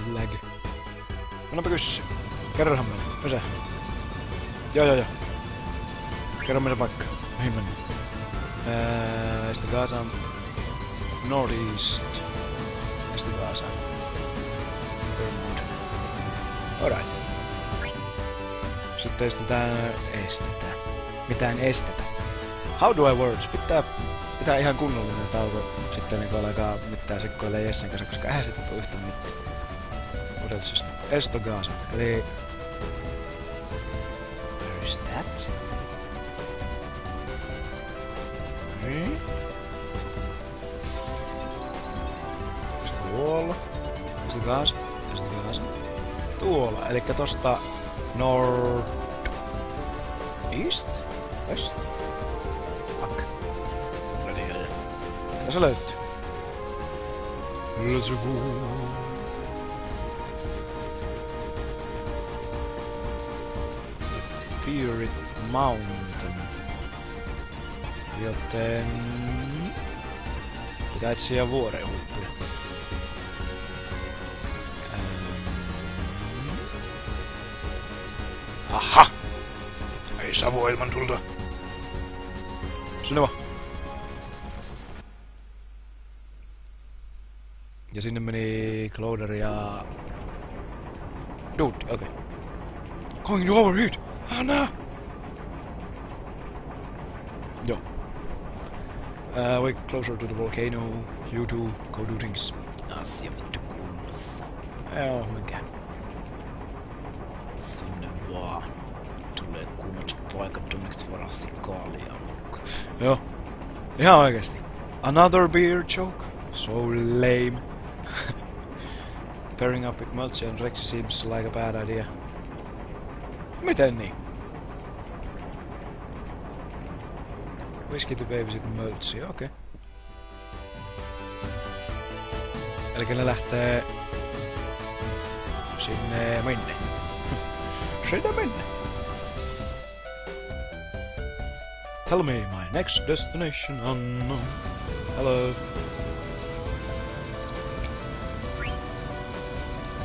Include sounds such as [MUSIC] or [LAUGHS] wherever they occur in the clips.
lag. Annapa kyssy. Kerrohan mennä. Missä? Joo, joo, joo. Kerro missä paikka. Mihin mennä? Ää, Este Gaza. Northeast. Este Gaza. Vermont. Alright. Sitten estetään... Estetään. Mitään estetä. How do I words? Pitää, pitää ihan kunnollinen tauko sitten niin kun alkaa mitään sekoilee Jessen kanssa, koska eihän sitä tule yhtään mitään. Is... Esto Gaza. Eli... Where is that? Niin. Se tuolla. Esto Gaza. Esto Gaza. Tuolla. Eli tosta... North... East? West? Fuck. No niin, joo. Tässä löytyy. Let's go. Fury Mountain. Joten... Pitää etsiä vuoren huippuja. Aha! Ei savua ilman tulta. Sinne vaan. Ja sinne meni Cloder ja... Dude, okei. Okay. Going to overheat! Anna! Joo. Uh, we get closer to the volcano. You two go do things. Asia vittu kunnossa. Joo, minkä. Sinne vaan. Tulee kunnot paikat tunneksi varasti kaalia mukaan. Joo. Ihan oikeesti. Another beer joke? So lame. [LAUGHS] Pairing up with Mulch and Rexy seems like a bad idea. Miten niin? Whiskey to babysit Mulchia, okei. Okay. Eli ne lähtee sinne minne? sinne minne? Tell me my next destination unknown. Hello.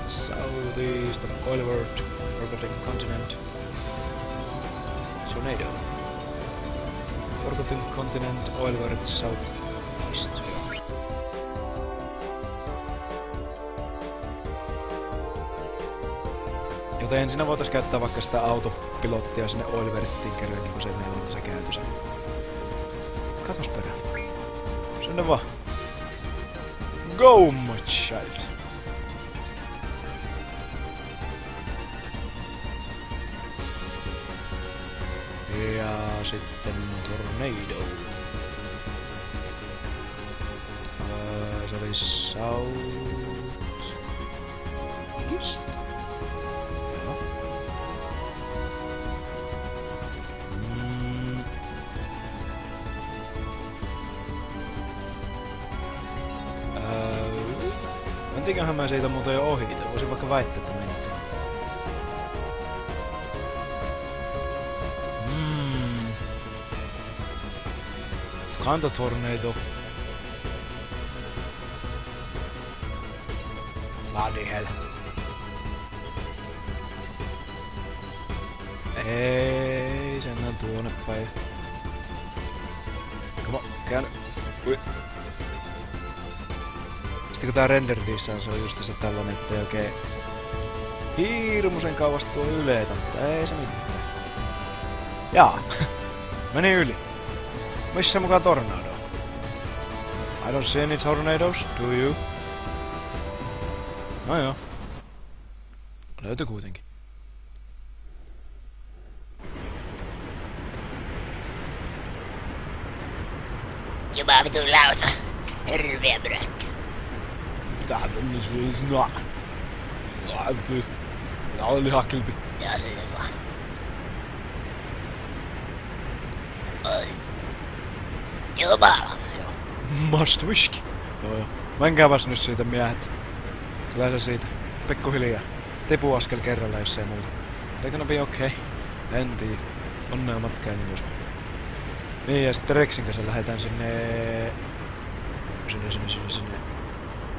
Southeast of Oilward, Forgotten Continent. Tornado. Forgotten Continent, Oilward, Southeast. Joten siinä voitais käyttää vaikka sitä autopilottia sinne Oilverttiin kerran, niin kun se meillä on se käytössä. Katos perään. Sinne vaan. Go, my child. Ja sitten Tornado. Öö, se oli South... East? Joo. Mm. Öö, mä siitä muuten jo ohi? Voisin vaikka väittää, että Kantotornado. Bloody hell. Ei, sen on tuonne päin. Come on, käänny. Ui. Sitten kun tää renderdissä se on just se tällainen, että ei oikein hirmusen kauas tuo yleitä, mutta ei se mitään. Jaa, [LAUGHS] meni yli. Missä mukaan tornado? I don't see any tornadoes, do you? No joo. Löytyi kuitenkin. Jumala vitun lauta. Hirveä myräkkä. Mitä tämmöisiä snaa? Lämpi. Ja oli lihakilpi. Ja vaan. Oi. Jumala. Must whisky. Joo joo. Menkääpäs nyt siitä miehet. Kyllä se siitä. Pikkuhiljaa. Tipu askel kerralla, jos ei muuta. They're gonna be okay. En tiedä. Onnea matkaa niin poispäin. Niin, ja sitten Rexin kanssa lähdetään sinne... Sinne, sinne, sinne, sinne.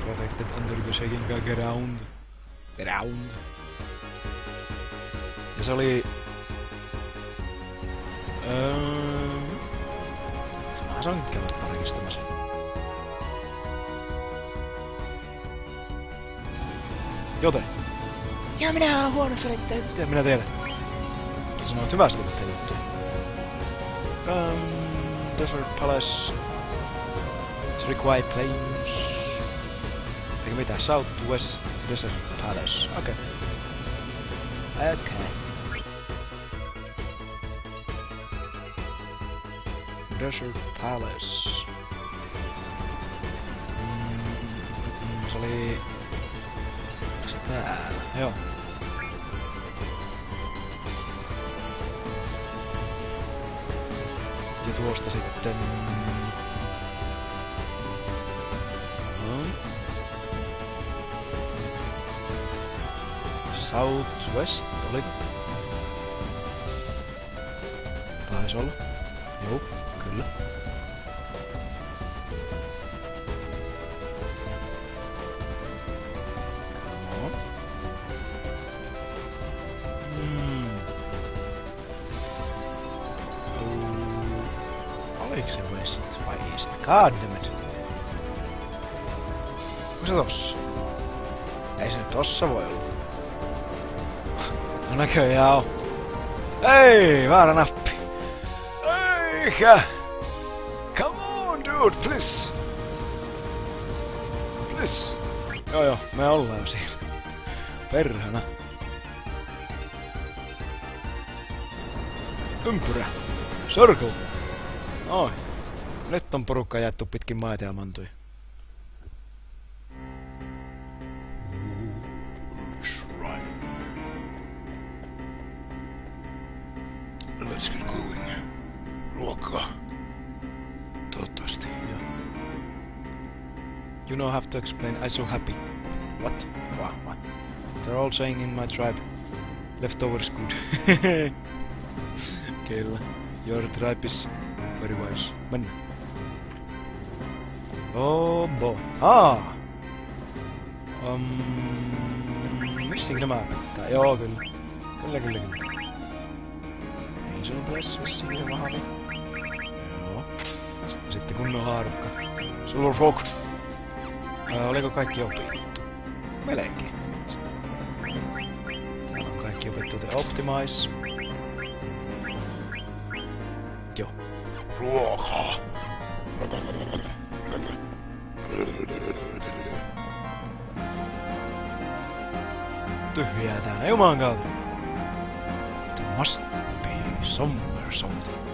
Protected under the shaking ground. Around. Ja se oli... Öö... Mä saan käydä tarkistamassa. Joten. Ja minä oon huono selittää juttuja. Minä tiedän. Sä sanoit hyvä selittää juttuja. Um, Desert Palace. Require Plains. Eikä mitä? Southwest Desert Palace. Okei. Okay. Okei. Okay. Desert Palace. Mm, se oli... Täällä? Joo. Ja tuosta sitten... Southwest, oliko? Taisi olla. Joo, kyllä. Oh. Oliko se West vai East? God. Onko se tossa? Ei se tossa voi olla. No näköjään on. Ei, väärä nappi. Eikä. Dude, please. Please. Joo joo, me ollaan siinä. Perhana. Ympyrä. Circle. Oi. Nyt on porukka jaettu pitkin maita ja mantuja. You know have to explain. I so happy. What? What? What? They're all saying in my tribe. Leftovers good. [LAUGHS] Kyllä. Your tribe is very wise. Mennä. Oh boy. Ah! Um, missinkä nämä pitää? Joo, kyllä. Kyllä, kyllä, kyllä. Angel Bless vissiin vahvi. Joo. Sitten kunnon haarukka. Silver Frog. Ää, oliko kaikki opittu? Melkein. Täällä on kaikki opittu. joten Optimize. Joo. Ruokaa. Tyhjää täällä. Jumalan kautta. There must be somewhere something.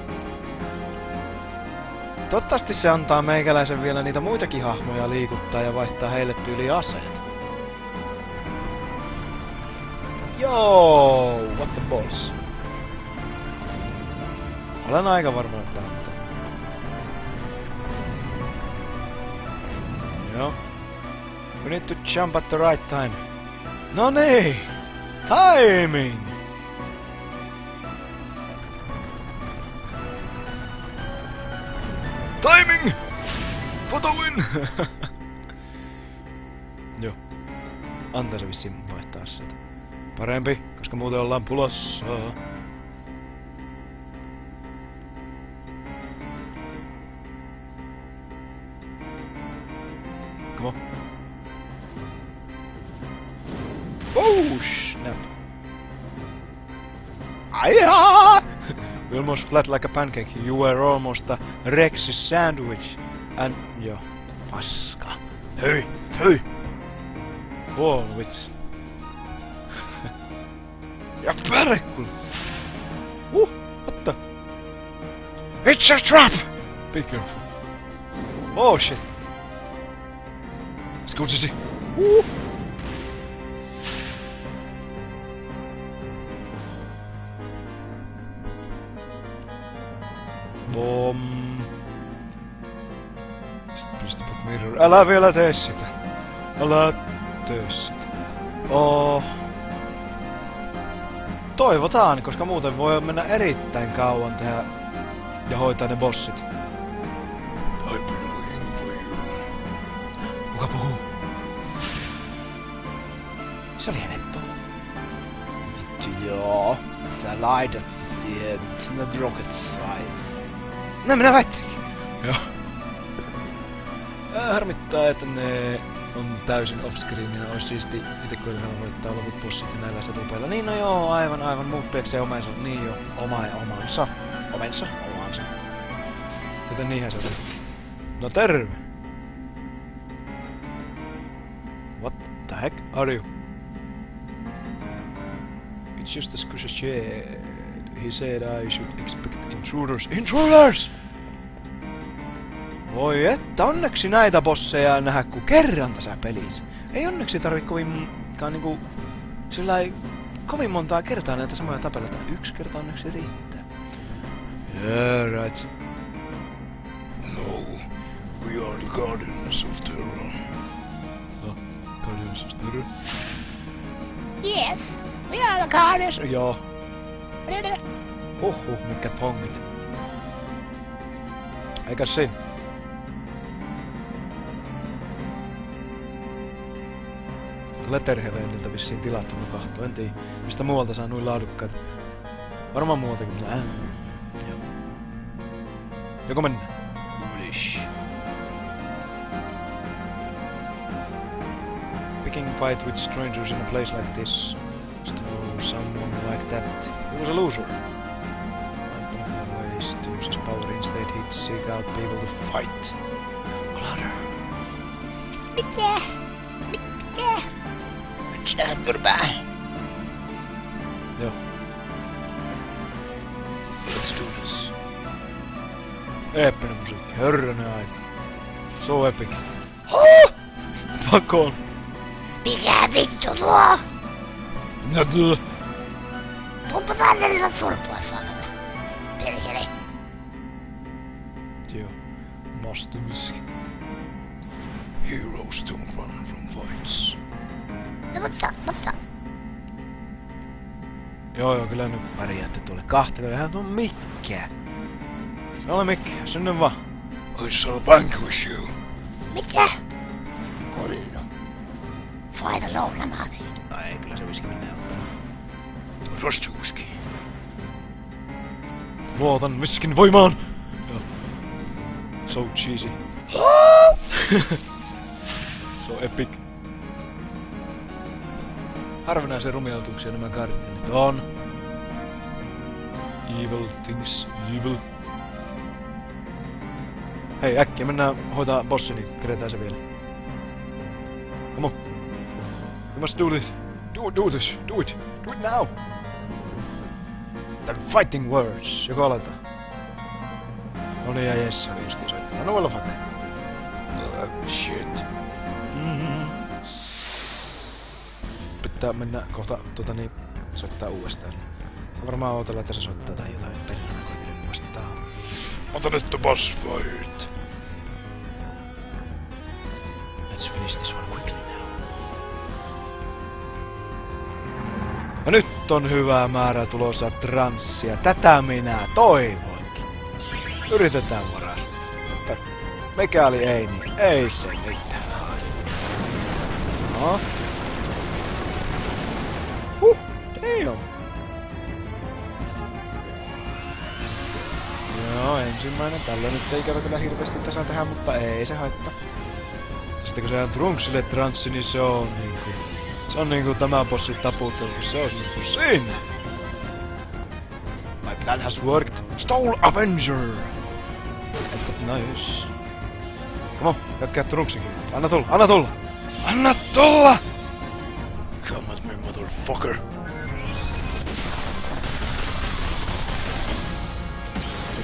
Toivottavasti se antaa meikäläisen vielä niitä muitakin hahmoja liikuttaa ja vaihtaa heille tyyli aseet. Joo, what the balls. Olen aika varma, että antaa. Joo. We need to jump at the right time. No niin! Timing! Win! [LAUGHS] Joo. Antaa se vissiin vaihtaa sitä. Parempi, koska muuten ollaan pulassa. Come. Oh, snap. You [LAUGHS] almost flat like a pancake. You were almost a Rex's sandwich. And... Joo. Paska. Hyi! Hyi! Walwich. ja pärekul! Uh! What the? It's a trap! Be careful. Oh shit. Scuusisi. Uh! Bom. Sitten Älä vielä tee sitä. Älä tee sitä. Oh. Toivotaan, koska muuten voi mennä erittäin kauan tehdä ja hoitaa ne bossit. Kuka puhuu? Se oli helppo. Vittu joo. Sä laitat se siihen. It's not rocket science. No minä väittelinkin. Joo. Harmittaa, että ne on täysin off-screenina. Olisi siisti itse koittaa voittaa loput bossit näillä setupeilla. Niin no joo, aivan aivan. Muut peksee omensa. Niin joo, oma omansa. Omensa, omansa. Joten niinhän se oli. No terve! What the heck are you? It's just a squishy shit. He said I should expect intruders. Intruders! Voi että, onneksi näitä bosseja nähdä kuin kerran tässä pelissä. Ei onneksi tarvi kovinkaan niinku... Sillä ei kovin montaa kertaa näitä samoja tapeleita. Yksi kerta onneksi riittää. Yeah, right. No. We are the guardians of terror. Oh, Guardians of Terror. Yes, we are the Guardians. Joo. Huhhuh, mitkä pongit. Eikä siinä. Letterheaveniltä vissiin tilattu mun kahto. En tiedä, mistä muualta saa noin laadukkaita. Varmaan muualtakin, mutta äh, joo. Joko mennään? Wish. Picking fight with strangers in a place like this. Just to know someone like that. He was a loser. Finding ways to use his power instead, he'd seek out people to fight. Clara. Mitä? Mitä? Nyt sinä turpaa. Joo. Let's do this. Eeppinen musiikki, hörrönen aika. So epic. Fuck on. Mikä vittu tuo? No tuo. Tuuppa tänne, niin saat surppua, saakana. Perkele. Joo. Mastumiski. Heroes don't run from fights. No mutta, mutta. Joo joo, kyllä nyt pärjäätte tuolle kahta. Hän tuon mikkiä. Se ole mikkiä, synny vaan. I shall vanquish you. Mitä? Hullu. Faita lounamaan. Ai ei, kyllä se viski mennä ottanut. Rostuuski. Luotan miskin voimaan. Joo. So cheesy. [LAUGHS] so epic. Harvinaisia rumiautuksia nämä Guardianit on. Evil things, evil. Hei, äkkiä mennään hoitaa bossi, niin se vielä. Come on. We must do this. Do, do this. Do it. Do it now. The fighting words. Joko aletaan? No niin, ja Jesse oli justiin soittaa. No well fuck. Uh, shit. Pitää mennä kohta tota niin, soittaa uudestaan. Tai varmaan odotella, että se soittaa tai jotain perillä koitin vastataan. Ota nyt the boss fight. Let's finish this one quickly now. Ja nyt on hyvä määrä tulossa transsia. Tätä minä toivoinkin. Yritetään varastaa. Mutta mikäli ei, niin ei se mitään. No. Tällä nyt ei ikävä kyllä hirveästi tässä tehdä, mutta ei se haittaa. Sitten kun se on Trunksille transsi, niin se on niinku... Se on niinku tämä bossi taputeltu, se on niinku siinä. My plan has worked. Stole Avenger! Nice. Come on, jätkää Trunksikin. Anna tulla, anna tulla! Anna tulla! Come at me, motherfucker.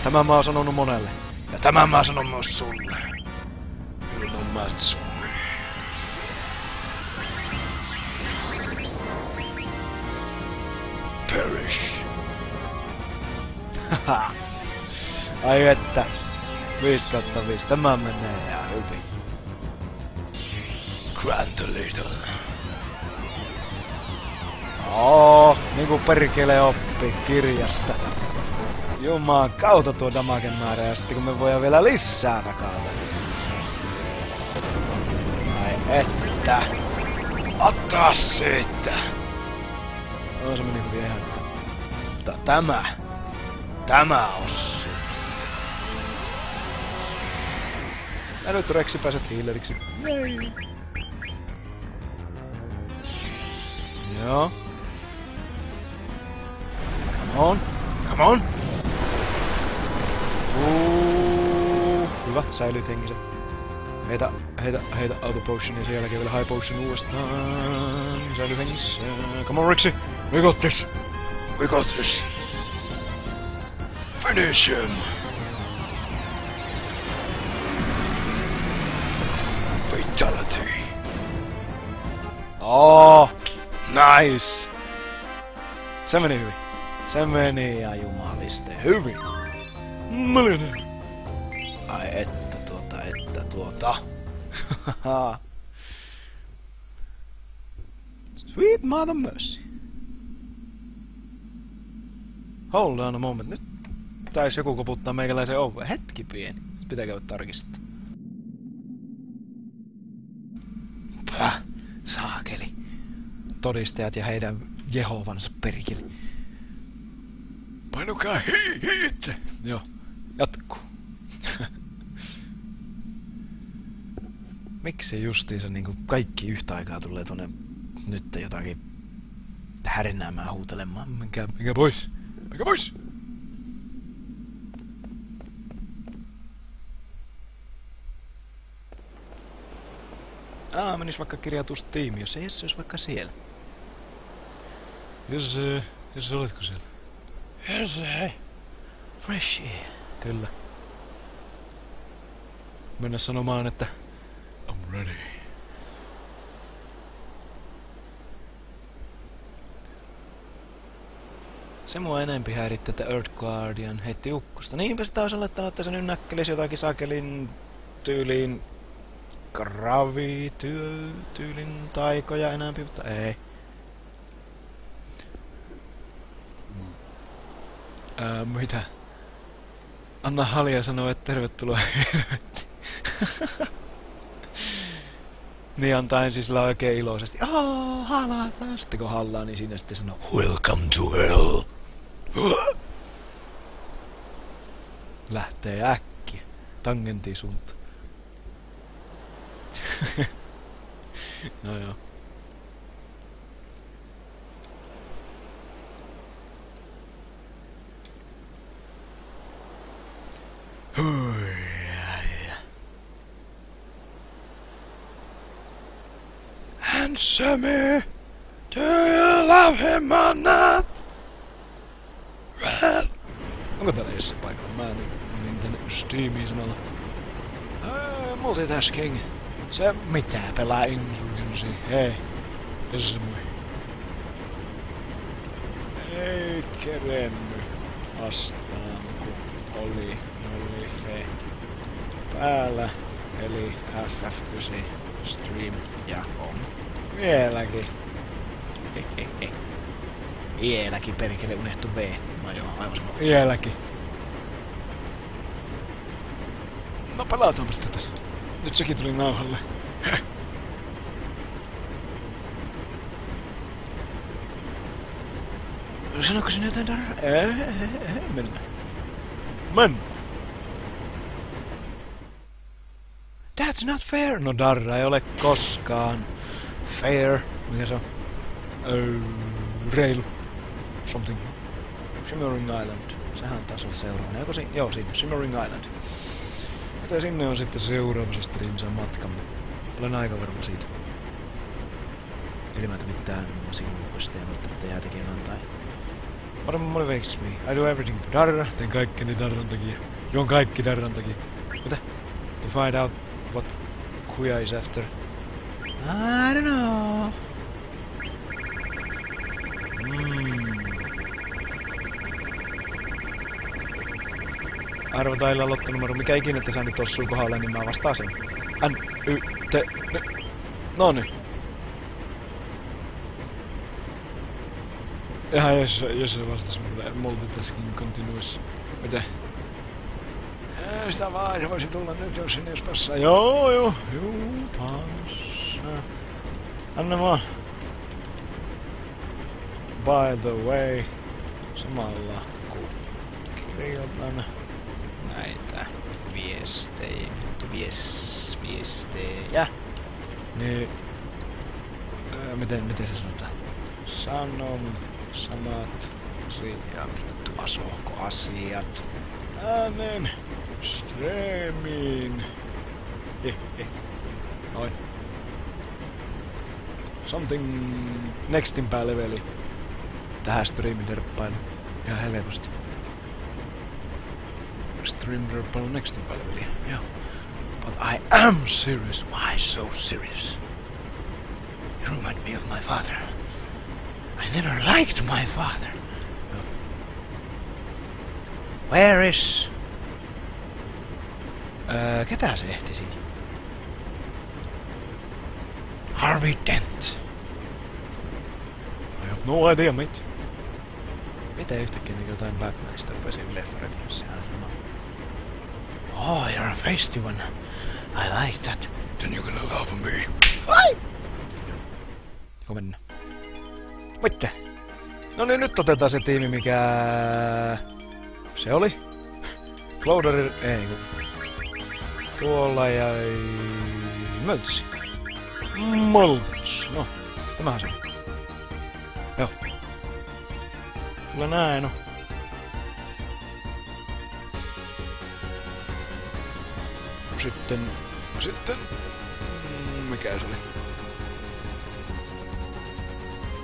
Tämä mä oon sanonut monelle. Tämän mä sanon myös sulle. Match for me. Perish. Haha. Ai että. 5 kautta 5. Tämä menee ihan hyvin. Grant a little. Oo, niinku perkele oppi kirjasta. Jumaan kautta tuo damagen määrä ja sitten kun me voidaan vielä lisää nakata. Ai että. Ottaa siitä! No se meni heti ehättä. Mutta tämä... Tämä osuu. Ja nyt Rexi pääset healeriksi. Joo. Come on. Come on. Hyvä, säilyt henkisen. Heitä, heitä, heitä auto potion ja sen jälkeen vielä high potion uudestaan. Säily hengissä. Come on Rexi, we got this. We got this. Finish him. Fatality. Oh, nice. Se meni hyvin. Se meni ja jumaliste hyvin. Malinen. Että tuota, että tuota. [LAUGHS] Sweet mother mercy. Hold on a moment. Nyt taisi joku koputtaa meikäläisen oveen. Hetki pieni. Pitää käydä tarkistaa. Päh, saakeli. Todistajat ja heidän Jehovansa perkele. Painokaa hi hiitte. Joo. Miksi justiinsa niinku kaikki yhtä aikaa tulee tonne nyt jotakin härinäämään huutelemaan? Mikä, mikä pois? Mikä pois? Aa, menis vaikka kirjautustiimi, jos ei Jesse olisi vaikka siellä. Jesse, Jesse, oletko siellä? Jesse. Fresh air. Kyllä. Mennä sanomaan, että Ready. Se mua enempi häiritti, että Earth Guardian heitti ukkosta. Niinpä sitä olisi olettanut, että se nyt näkkelisi jotakin sakelin tyyliin gravi työ, tyylin taikoja enempi, mutta ei. Ää, mitä? Anna Halia sanoa, että tervetuloa helvettiin. [LAUGHS] niin antaa siis sillä oikein iloisesti. Oh, halata. Sitten kun hallaa, niin siinä sitten sanoo Welcome to hell. lähtee äkkiä tangentiin suuntaan. [LAUGHS] no joo. Hui, ai, ai. Handsome, do you love him or not? Well, Onko täällä Jesse paikalla? Mä niin, niin tänne Steamiin samalla. Ää, multitasking. Se mitä pelaa Insurgency. Hei. Jesse moi. Ei kerennyt vastaan, kun oli Nollife päällä. Eli FF9 Stream ja on vieläkin. [LAUGHS] Vieläkin perkele unohtu V. No joo, aivan sama. Vieläkin. No pelataanpa sitä tässä. Nyt sekin tuli nauhalle. Heh. Sanoiko sinä jotain darraa? Eh, eh, eh, mennä. Mennä. That's not fair. No darra ei ole koskaan. Fair. Mikä se on? Öö, reilu. Something. Shimmering Island. Sehän taas oli seuraavana. Joko si- joo, siinä. Shimmering Island. Joten sinne on sitten seuraavassa streamissa matkamme. Olen aika varma siitä. Että mitään sinun questeja välttämättä jää tekemään tai... What motivates me? I do everything for Darra. Teen kaikkeni Darran takia. Juon kaikki Darran takia. Mitä? To find out what Kuya is after. I don't know. Mm. Arvo Tailla lottonumero, mikä ikinä te nyt ossuu kohdalle, niin mä vastaan sen. N, Y, T, P. Noni. Ihan jos, jos se vastas mulle multitasking continuous. Mitä? Sitä vaan, se voisi tulla nyt, jos sinne jos passaa. Joo, joo, joo, passaa. Anna vaan. By the way, samalla kun kirjoitan näitä viestejä, vies, viestejä, niin ää, miten, miten se sanotaan? Sanon samat asiat, vittu asuuko asiat äänen streamiin. Eh. Noin. Something nextin päälle veli. Tähän streamin derppailu. Ihan helposti. Stream derppailu nextin päälle veli. Joo. But I am serious. Why so serious? You remind me of my father. I never liked my father. Where is... Öö, ketä se ehti siinä? Harvey Dent. No idea, mate. Miten yhtäkkiä niin jotain Batmanista rupesi leffareferenssiä sanomaan? Oh, you're a feisty one. I like that. Then you're gonna love me. Ai! Huomenna. Mitä? No niin, nyt otetaan se tiimi, mikä... Se oli? Clouderi... Ei, kun... Tuolla jäi... Möltsi. Molts. No, tämähän se on. Joo. Kyllä näin on. Sitten... Sitten... mm, Mikä se oli?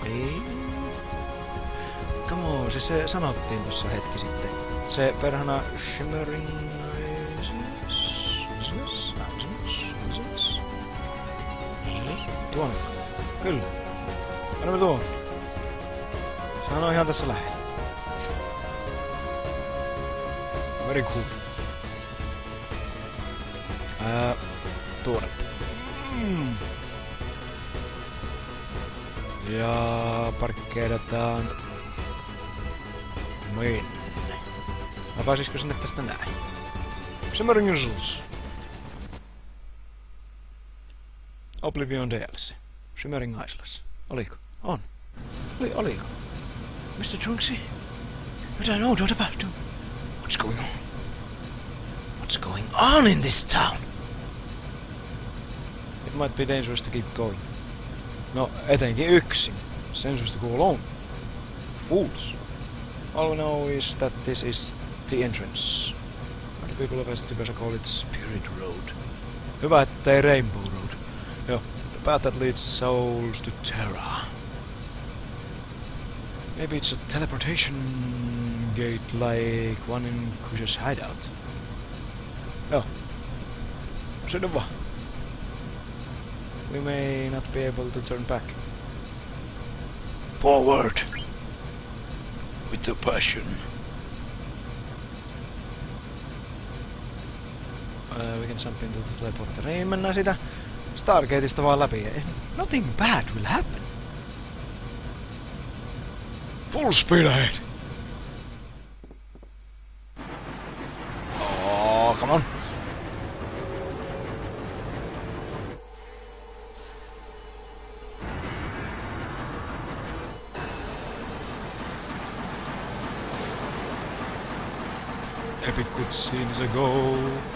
Ei. Come on, siis se sanottiin tuossa hetki sitten. Se perhana Shimmering Tuon. Kyllä. Anna tuon. Sehän on ihan tässä lähellä. Very cool. Ää, tuoda. Mm. Ja parkkeerataan. Minne? Mä pääsisikö sinne tästä näin? Shimmering Isles. Oblivion DLC. Shimmering Isles. Oliko? On. Oli, oliko? Mr. Trunksy? I don't know what about you. What's going on? What's going on in this town? It might be dangerous to keep going. No, etenkin yksin. Dangerous to go alone. Fools. All we know is that this is the entrance. The people of Estibasa call it Spirit Road. Hyvä, ettei Rainbow Road. Joo, the path that leads souls to Terra. Maybe it's a teleportation gate like one in Kusha's hideout. Sinne vaan. We may not be able to turn back. Forward. With the passion. Uh, we can jump into the teleporter. Ei, mennään sitä Stargateista vaan läpi. Nothing bad will happen. Full speed ahead. Oh, come on. Epic good scenes ago.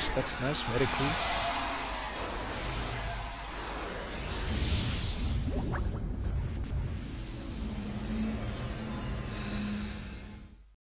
Nice, that's nice, very cool.